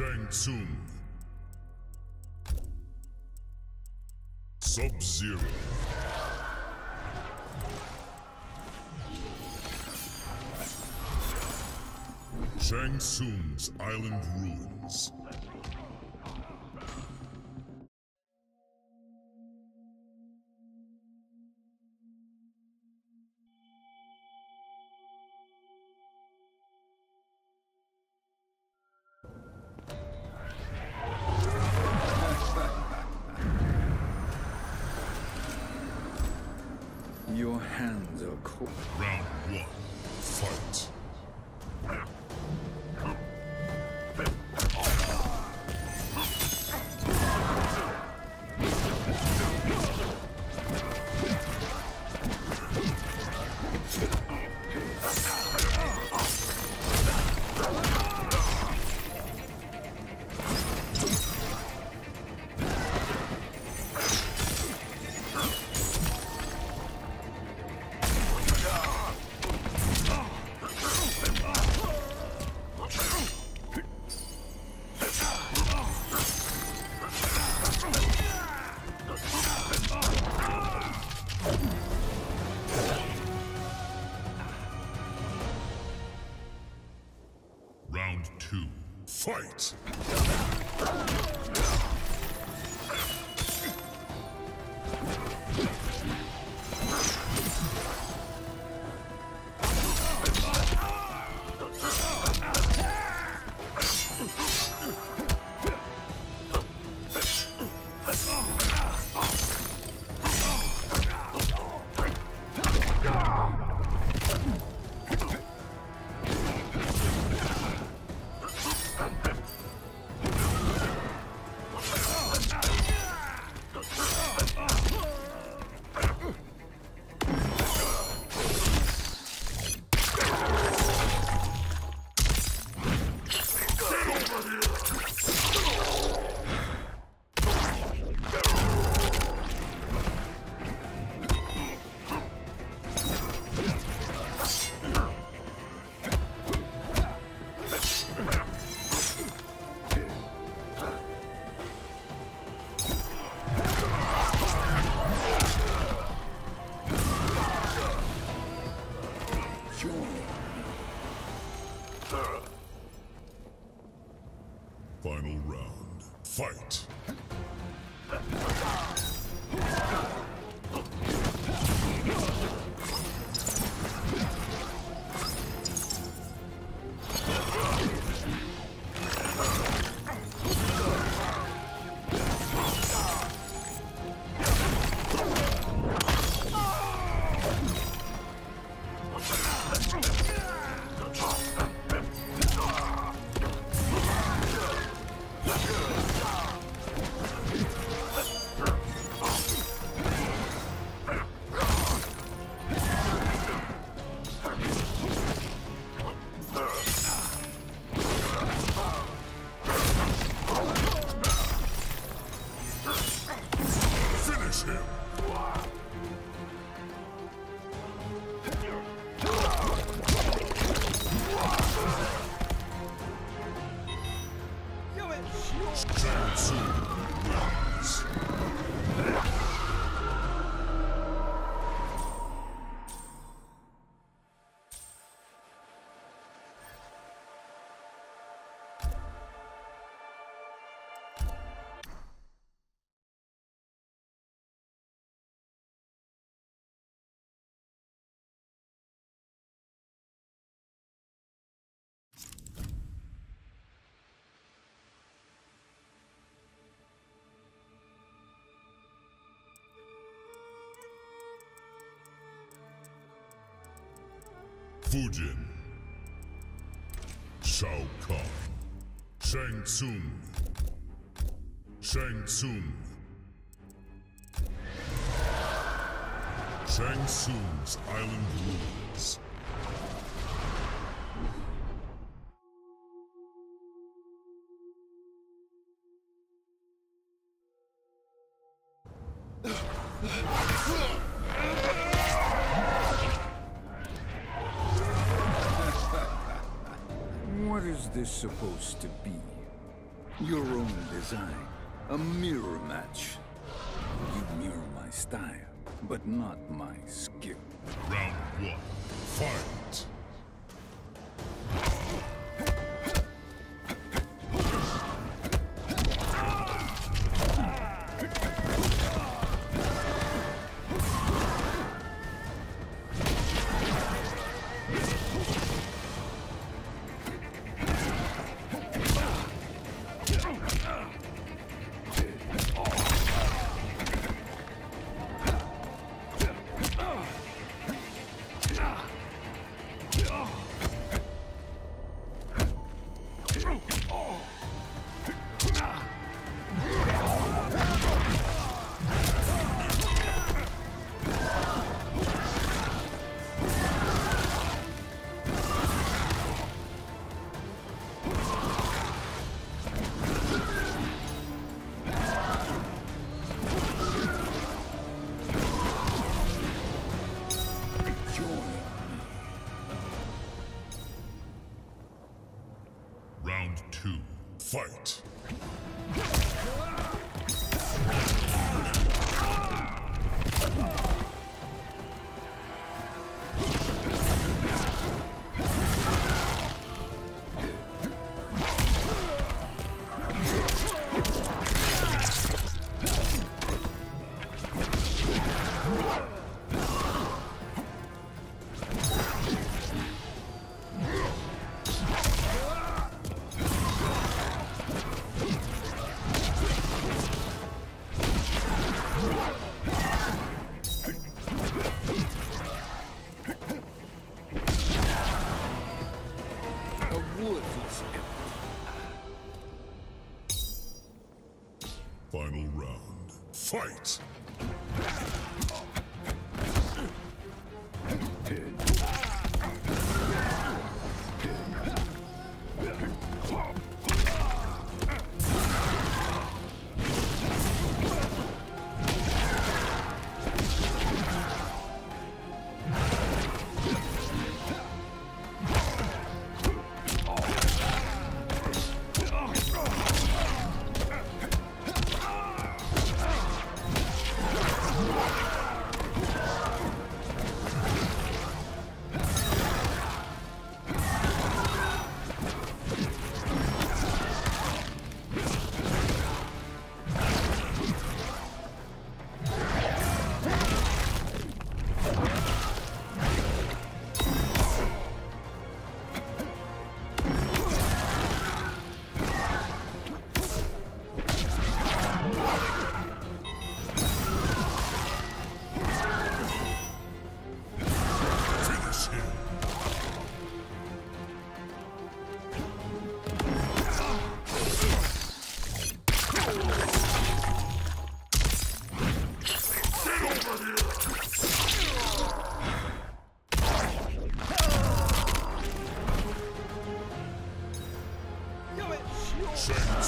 Shang Tsung. Sub-Zero. Shang Tsung's Island Ruins. Cold. Round one. Fight. Round two. Fight. Fujin. Shao Kahn. Shang Tsung. Shang Tsung. Shang Tsung's Island Ruins. What is this supposed to be? Your own design. A mirror match. You mirror my style, but not my skill. Round one. Fight. Final round. Fight.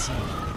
sea.